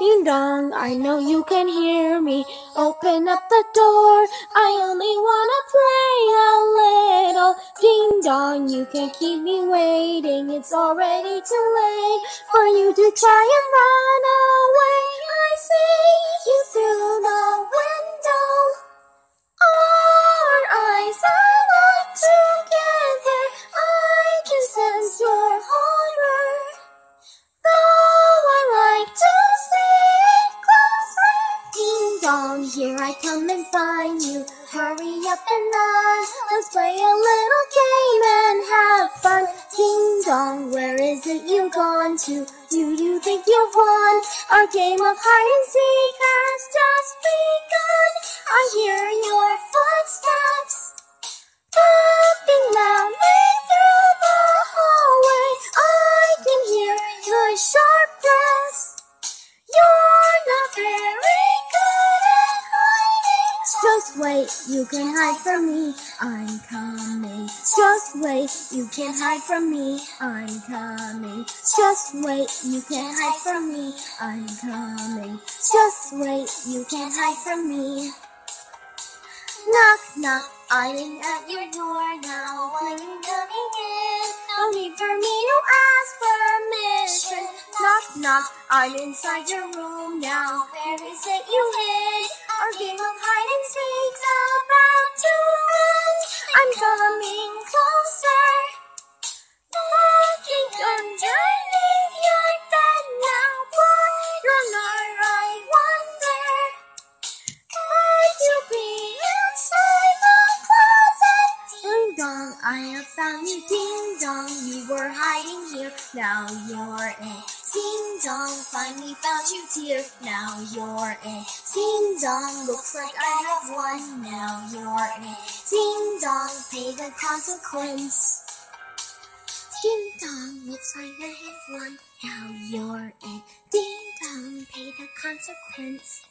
Ding dong, I know you can hear me. Open up the door. I only wanna play a little. Ding dong, you can't keep me waiting. It's already too late for you to try and run away. I see I come and find you. Hurry up and run. Let's play a little game and have fun. Ding dong, where is it you gone to? Do you think you've won? Our game of hide and seek has just begun. I hear Just wait, you can hide from me. I'm coming. Just wait, you can hide from me. I'm coming. Just wait, you can hide from me. I'm coming. Just wait, you can hide from me. Knock, knock, I'm at your door now. Are you coming in? No need for me to ask permission. Knock, knock, I'm inside your room now. Where is it I have found you. Ding dong, you were hiding here. Now you're in. Ding dong, finally found you, dear. Now you're in. Ding dong, looks like I have won. Now you're in. Ding dong, pay the consequence. Ding dong, looks like I have won. Now you're in. Ding dong, pay the consequence.